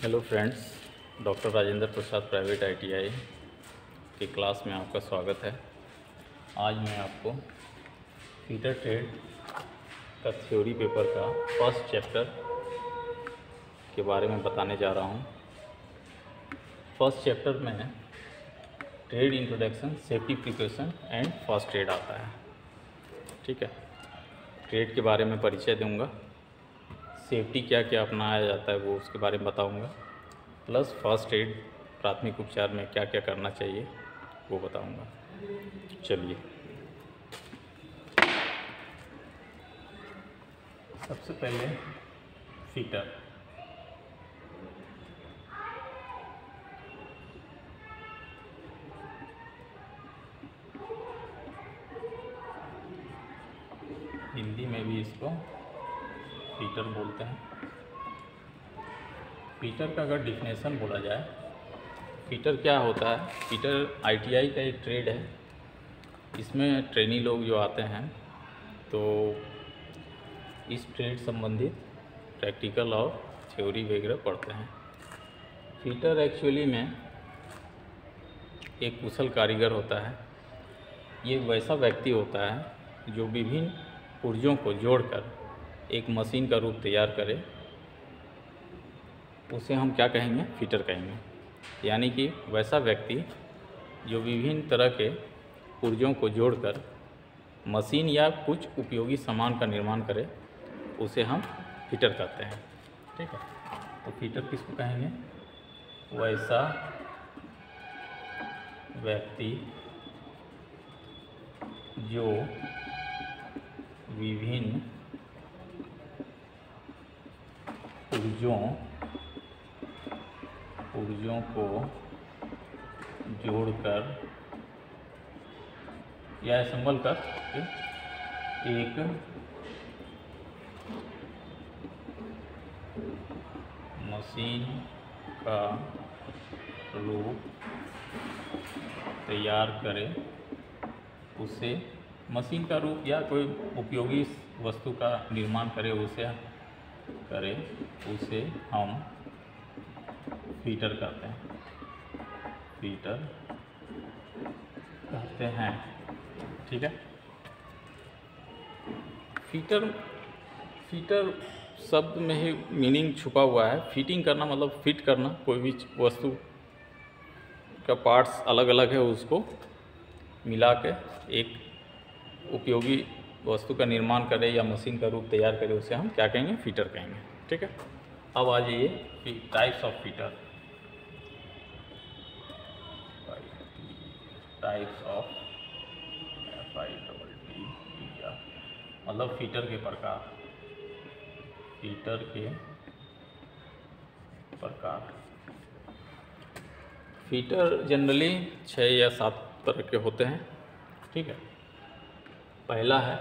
Hello friends doctor Rajendra Prasad private ITI की class में आपका स्वागत है। आज मैं आपको फीटर ट्रेड का थ्योरी पेपर का फ़र्स्ट चैप्टर के बारे में बताने जा रहा हूँ। फ़र्स्ट चैप्टर में trade introduction safety precaution and first trade आता है। ठीक है? ट्रेड के बारे में परिचय दूँगा। सेफ्टी क्या क्या अपनाया जाता है वो उसके बारे में बताऊँगा। प्लस फ़र्स्ट एड, प्राथमिक उपचार में क्या क्या करना चाहिए, वो बताऊँगा। चलिए। सबसे पहले फीटर हिंदी में भी इसको फीटर बोलते हैं। पीटर का अगर डिफिनेशन बोला जाए फीटर क्या होता है? फीटर आईटीआई का एक ट्रेड है। इसमें ट्रेनी लोग जो आते हैं तो इस ट्रेड संबंधित प्रैक्टिकल और थ्योरी वगैरह पढ़ते हैं। फीटर एक्चुअली में एक कुशल कारीगर होता है। ये वैसा व्यक्ति होता है जो विभिन्न पुर्जों को जोड़कर एक मशीन का रूप तैयार करे, उसे हम क्या कहेंगे? फीटर कहेंगे। यानी कि वैसा व्यक्ति जो विभिन्न तरह के पुर्जों को जोड़कर मशीन या कुछ उपयोगी सामान का निर्माण करे, उसे हम फीटर कहते हैं। ठीक है? तो फीटर किसको कहेंगे? वैसा व्यक्ति जो विभिन्न पुर्जों पुर्जों को जोड़कर या असम्बल कर एक मशीन का रूप तैयार करे। उसे मशीन का रूप या कोई उपयोगी वस्तु का निर्माण करे, उसे करे, उसे हम फीटर कहते हैं। फीटर कहते हैं, ठीक है? फीटर फीटर शब्द में ही मीनिंग छुपा हुआ है। फिटिंग करना मतलब फिट करना, कोई भी वस्तु का पार्ट्स अलग अलग है उसको मिला के एक उपयोगी वस्तु का निर्माण करे या मशीन का रूप तैयार करे उसे हम क्या कहेंगे फीटर कहेंगे ठीक है अब आ जाइए types of fitter types of F I double T मतलब फीटर के प्रकार फीटर के प्रकार फीटर जनरली छः या सात तरह के होते हैं ठीक है पहला है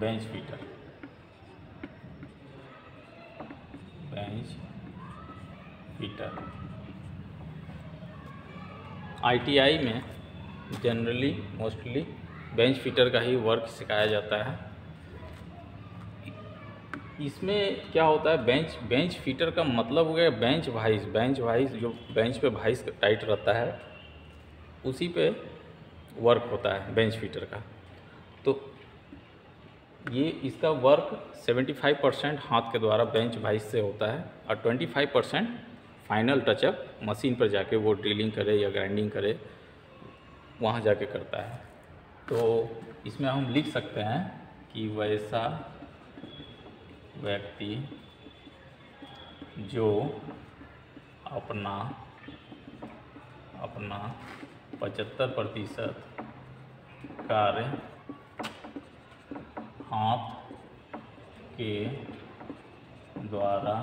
bench fitter bench fitter ITI में जनरली मोस्टली बेंच फीटर का ही वर्क सिखाया जाता है। इसमें क्या होता है? बेंच बेंच फीटर का मतलब हो गया बेंच वाइस बेंच वाइस जो बेंच पे वाइस टाइट रहता है, उसी पे वर्क होता है बेंच फीटर का। तो ये इसका वर्क 75 परसेंट हाथ के द्वारा बेंच वाइस से होता है और 25 परसेंट फाइनल टचअप मशीन पर जाके वो ड्रिलिंग करे या ग्राइंडिंग करे, वहाँ जाके करता है। तो इसमें हम लिख सकते हैं कि वैसा व्यक्ति जो अपना अपना पचहत्तर प्रतिशत कार्य हाथ के द्वारा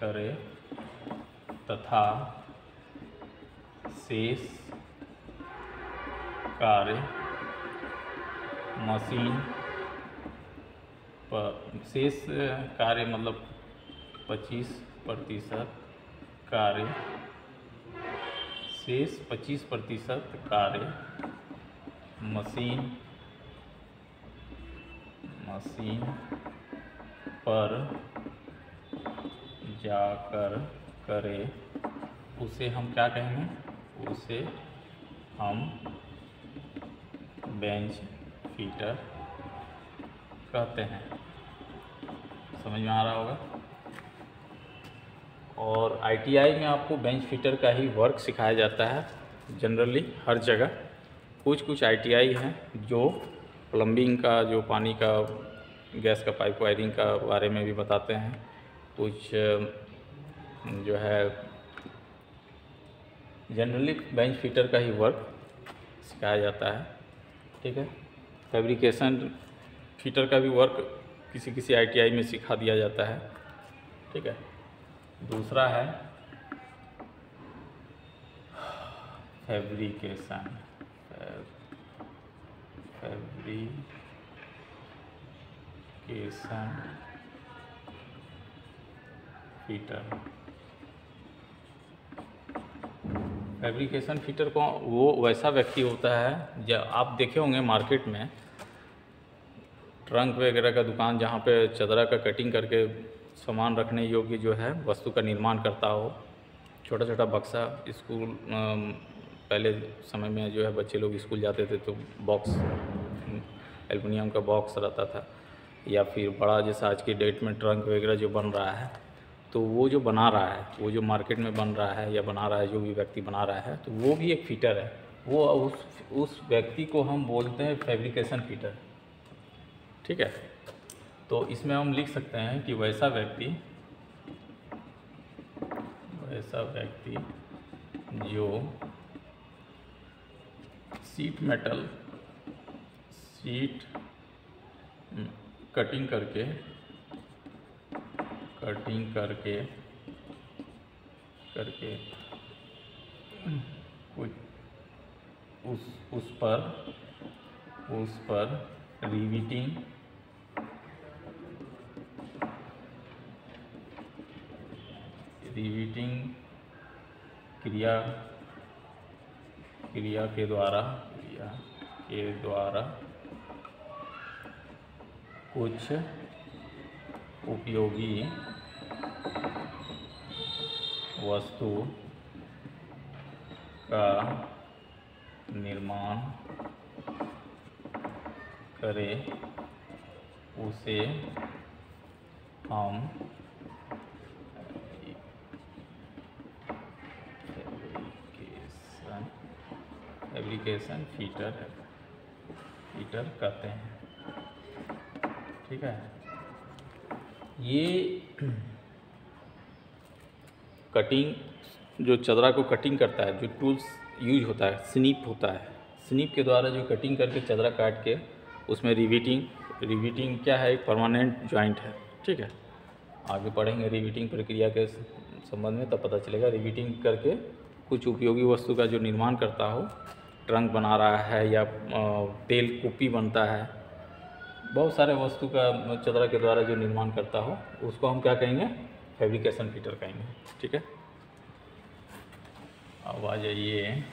करे तथा शेष कार्य मशीन पर, शेष कार्य मतलब 25 प्रतिशत कार्य, शेष 25 प्रतिशत कार्य मशीन मशीन पर जाकर करे, उसे हम क्या कहेंगे? उसे हम बेंच फीटर कहते हैं। समझ में आ रहा होगा? और आईटीआई में आपको बेंच फीटर का ही वर्क सिखाया जाता है। जनरली हर जगह कुछ कुछ आईटीआई हैं जो प्लम्बिंग का, जो पानी का, गैस का, पाइप वायरिंग का बारे में भी बताते हैं। कुछ, जो है जनरली बेंच फिटर का ही वर्क सिखाया जाता है, ठीक है? फैब्रिकेशन फिटर का भी वर्क किसी किसी आईटीआई में सिखा दिया जाता है, ठीक है? दूसरा है fabrication fabrication fitter. Fabrication fitter को वो वैसा व्यक्ति होता है जब आप देखे होंगे मार्केट में, ट्रंक वगैरह का दुकान जहाँ पे चदरा का कटिंग करके सामान रखने योग्य जो है, वस्तु का निर्माण करता हो छोटा छोटा बक्सा, स्कूल पहले समय में जो है बच्चे लोग स्कूल जाते थे तो बॉक्स, एल्युमिनियम का बॉक्स रहता था या फिर बड़ा जैसा आज की डेट में ट्रंक वगैरह जो बन रहा है तो वो जो बना रहा है, वो जो मार्केट में बन रहा है या बना रहा है, जो भी व्यक्ति बना रहा है तो वो भी एक फीटर है। वो उस उस व्यक्ति को हम बोलते हैं फैब्रिकेशन फीटर। ठीक है? तो इसमें हम लिख सकते हैं कि वैसा व्यक्ति वैसा व्यक्ति जो सीट मेटल सीट कटिंग करके कटिंग करके करके कुछ उस उस पर उस पर रिविटिंग रिविटिंग क्रिया क्रिया के द्वारा क्रिया के द्वारा कुछ उपयोगी वस्तु का निर्माण करे उसे हम एप्लीकेशन फीटर फीटर कहते हैं। ठीक है? ये कटिंग जो चदरा को कटिंग करता है, जो टूल्स यूज़ होता है स्नीप होता है स्नीप के द्वारा जो कटिंग करके चदरा काट के उसमें रिविटिंग रिविटिंग क्या है? एक परमानेंट जॉइंट है। ठीक है? आगे पढ़ेंगे रिविटिंग प्रक्रिया के संबंध में, तब पता चलेगा रिविटिंग करके कुछ उपयोगी वस्तु का जो निर्माण करता हो ट्रंक बना रहा है या तेल कुपी बनता है। बहुत सारे वस्तु का चदरा के द्वारा जो निर्माण करता हो, उसको हम क्या कहेंगे? फैब्रिकेशन फीटर कहेंगे, ठीक है? अब आ जाइए।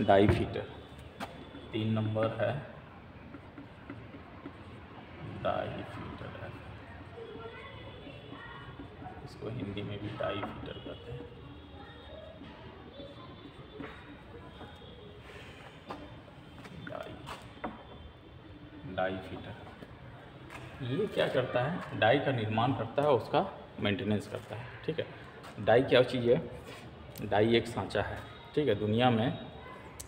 डाई फीटर तीन नंबर है। डाई फीटर है। इसको हिंदी में भी डाई फीटर कहते हैं। डाई फीटर ये क्या करता है? डाई का निर्माण करता है उसका मेंटेनेंस करता है, ठीक है? डाई क्या चीज़ है? डाई एक सांचा है, ठीक है? दुनिया में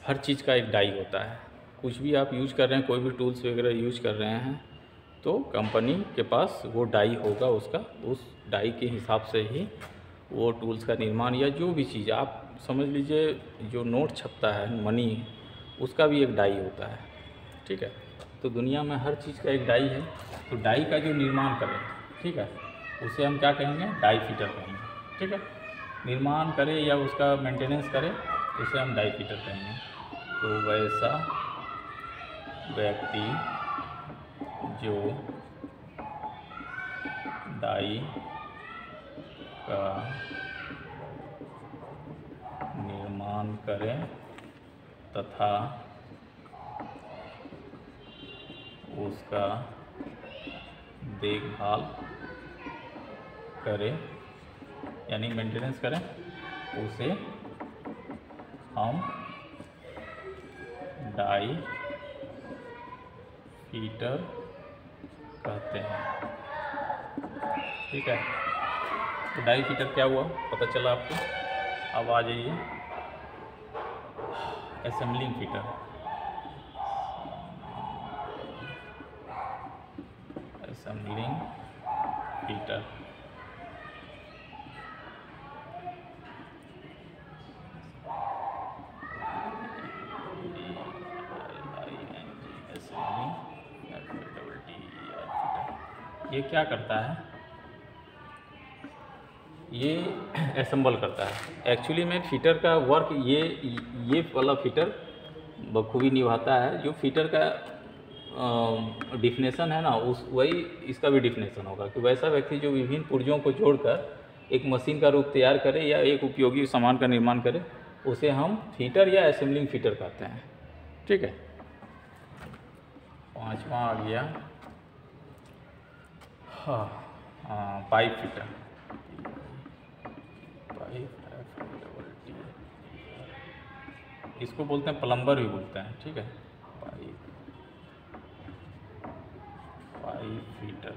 हर चीज़ का एक डाई होता है। कुछ भी आप यूज़ कर रहे हैं, कोई भी टूल्स वगैरह यूज़ कर रहे हैं तो कंपनी के पास वो डाई होगा, उसका, उस डाई के हिसाब से ही वो टूल्स का निर्माण या जो भी चीज़, आप समझ लीजिए, जो नोट छपता है, मनी, उसका भी एक डाई होता है, ठीक है? तो दुनिया में हर चीज़ का एक डाई है। तो डाई का जो निर्माण करें, ठीक है, उसे हम क्या कहेंगे? डाई फीटर कहेंगे, ठीक है? निर्माण करें या उसका मेंटेनेंस करें, उसे हम डाई फीटर कहेंगे। तो वैसा व्यक्ति जो डाई का निर्माण करें तथा उसका देखभाल करें, यानी मेंटेनेंस करें, उसे हम डाई हीटर कहते हैं। ठीक है? तो डाई हीटर क्या हुआ? पता चला आपको? अब आ जाइए। असेंबलिंग फीटर assembling heater ये क्या करता है? ये असम्बल करता है। एक्चुअली में फीटर का वर्क ये ये वाला फीटर बखूबी निभाता है। जो फीटर का डिफिनेशन है ना, उस, वही इसका भी डिफिनेशन होगा कि वैसा व्यक्ति जो विभिन्न पुर्जों को जोड़कर एक मशीन का रूप तैयार करे या एक उपयोगी सामान का निर्माण करे, उसे हम फीटर या असेंबलिंग फीटर कहते हैं। ठीक है? पांचवा आ गया। हाँ हाँ पाइप फीटर पाइप इसको बोलते हैं प्लम्बर भी बोलते हैं, ठीक है? पाइप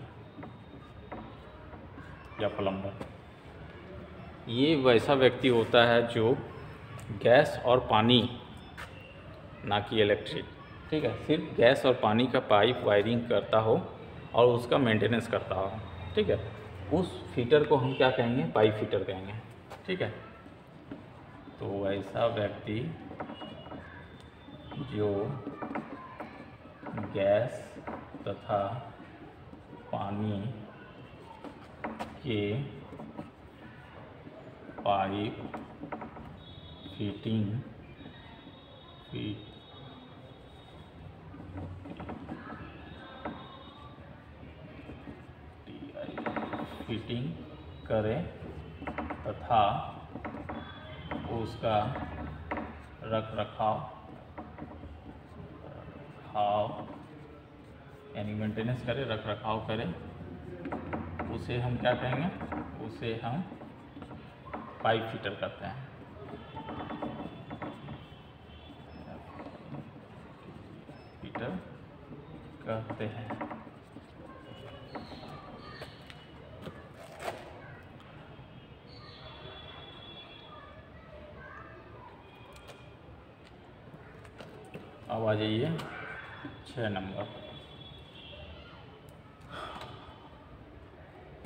या प्लम्बर ये वैसा व्यक्ति होता है जो गैस और पानी, ना कि इलेक्ट्रिक ठीक है, सिर्फ़ गैस और पानी का पाइप वायरिंग करता हो और उसका मेंटेनेंस करता हो, ठीक है। उस फीटर को हम क्या कहेंगे? पाइप फीटर कहेंगे, ठीक है। तो वैसा व्यक्ति जो गैस तथा पानी के पाइप फिटिंग फिट फिटिंग करें तथा उसका रख रखाव रखाव यानी मेंटेनेंस करें रख रखाव करें। उसे हम क्या कहेंगे? उसे हम पाइप फिटर करते हैं। फिटर कहते हैं। अब आ जाइए छः नंबर।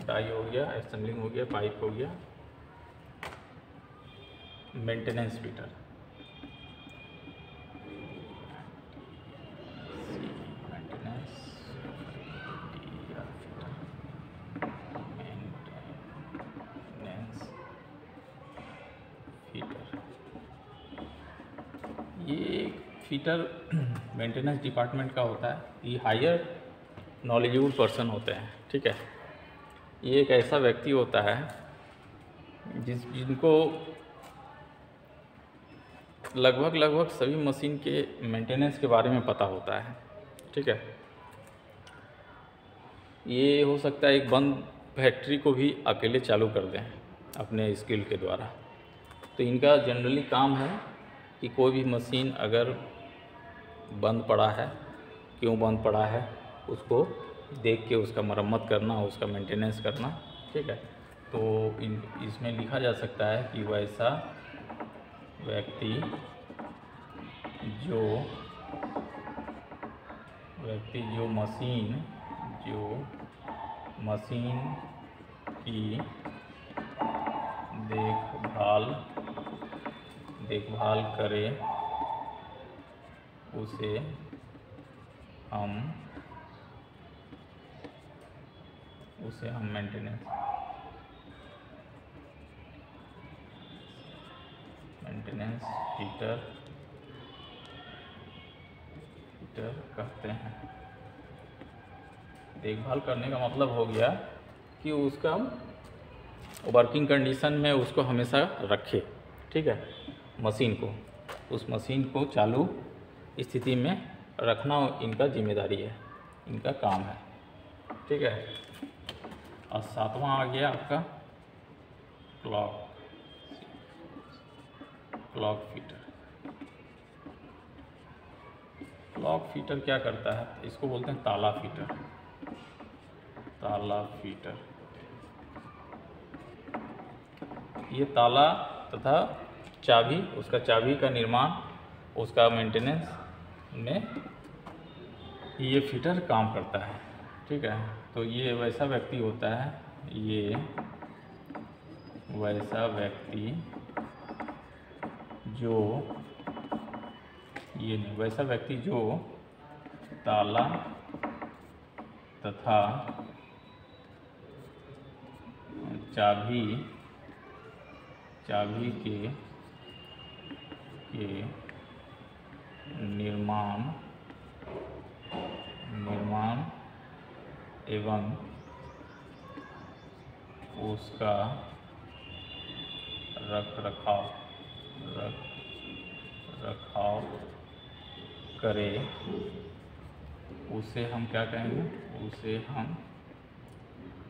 डाई हो गया असेंबलिंग हो गया पाइप हो गया मेंटेनेंस ये फीटर मेंटेनेंस डिपार्टमेंट का होता है। ये हायर नॉलेजेबल पर्सन होते हैं, ठीक है? ये एक ऐसा व्यक्ति होता है, जिस, जिनको लगभग लगभग सभी मशीन के मेंटेनेंस के बारे में पता होता है, ठीक है? ये हो सकता है एक बंद फैक्ट्री को भी अकेले चालू कर दें अपने स्किल के द्वारा। तो इनका जनरली काम है कि कोई भी मशीन अगर बंद पड़ा है, क्यों बंद पड़ा है, उसको देख के उसका मरम्मत करना, उसका मेंटेनेंस करना, ठीक है? तो इन, इसमें लिखा जा सकता है कि वैसा व्यक्ति जो व्यक्ति जो मशीन जो मशीन की देखभाल देखभाल करे, उसे हम उसे हम मेंटेनेंस मेंटेनेंस हीटर हीटर कहते हैं। देखभाल करने का मतलब हो गया कि उसका हम वर्किंग कंडीशन में उसको हमेशा रखे, ठीक है? मशीन को। उस मशीन को चालू स्थिति में रखना इनका ज़िम्मेदारी है, इनका काम है। ठीक है? और सातवां आ गया आपका clock clock fitter clock fitter क्या करता है? इसको बोलते हैं ताला फीटर ताला फीटर ये ताला तथा चाबी, उसका चाबी का निर्माण, उसका मेंटेनेंस में ये फीटर काम करता है। ठीक है तो ये वैसा व्यक्ति होता है, ये वैसा व्यक्ति जो, ये वैसा व्यक्ति जो ताला तथा चाबी चाबी के के निर्माण निर्माण एवं उसका रख रखाव रख रखाव करे। उसे हम क्या कहेंगे? उसे हम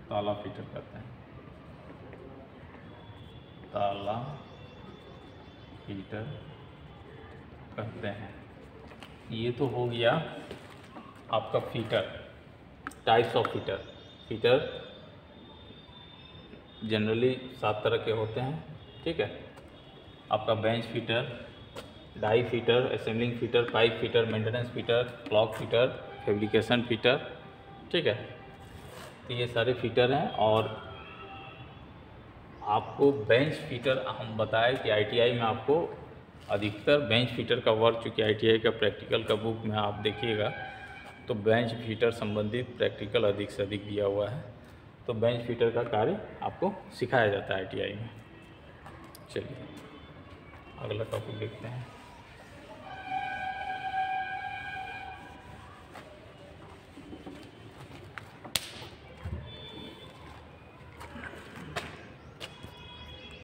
ताला फिटर कहते हैं। ताला फिटर कहते हैं। ये तो हो गया आपका fitter. Types of fitter fitter generally सात तरह के होते हैं, ठीक है? आपका bench fitter die fitter assembling fitter pipe fitter maintenance fitter clock fitter fabrication fitter ठीक है? तो ये सारे फीटर हैं और आपको बेंच फीटर हम बताएँ कि आईटीआई में आपको अधिकतर बेंच फीटर का वर्क चूँकि आई का प्रैक्टिकल का बुक में आप देखिएगा तो बेंच फीटर संबंधित प्रैक्टिकल अधिक से अधिक दिया हुआ है। तो बेंच फीटर का कार्य आपको सिखाया जाता है आईटीआई में। चलिए, अगला टॉपिक देखते हैं।